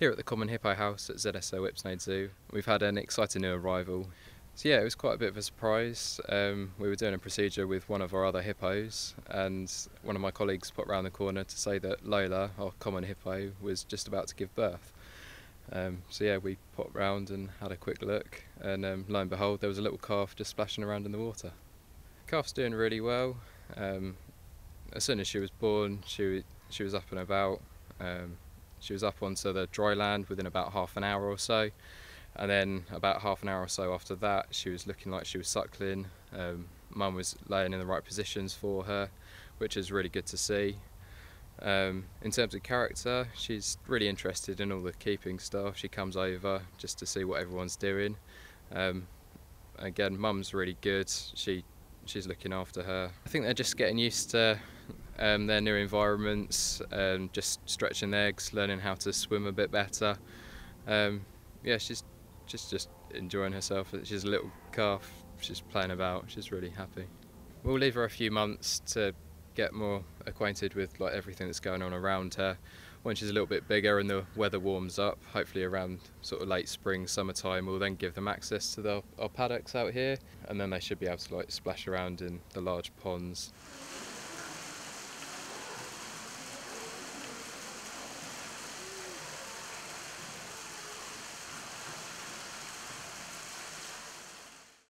Here at the Common Hippo House at ZSL Whipsnade Zoo, we've had an exciting new arrival. So yeah, it was quite a bit of a surprise. Um, we were doing a procedure with one of our other hippos, and one of my colleagues put round the corner to say that Lola, our common hippo, was just about to give birth. Um, so yeah, we popped round and had a quick look, and um, lo and behold, there was a little calf just splashing around in the water. Calf's doing really well. Um, as soon as she was born, she she was up and about. She was up onto the dry land within about half an hour or so, and then about half an hour or so after that, she was looking like she was suckling. Um, Mum was laying in the right positions for her, which is really good to see. Um, in terms of character, she's really interested in all the keeping stuff. She comes over just to see what everyone's doing. Um, again, Mum's really good. She she's looking after her. I think they're just getting used to um, their new environments, um, just stretching legs, learning how to swim a bit better. Um, yeah, she's just just enjoying herself. She's a little calf. She's playing about. She's really happy. We'll leave her a few months to get more acquainted with like everything that's going on around her. When she's a little bit bigger and the weather warms up, hopefully around sort of late spring, summertime, we'll then give them access to the, our paddocks out here, and then they should be able to like splash around in the large ponds.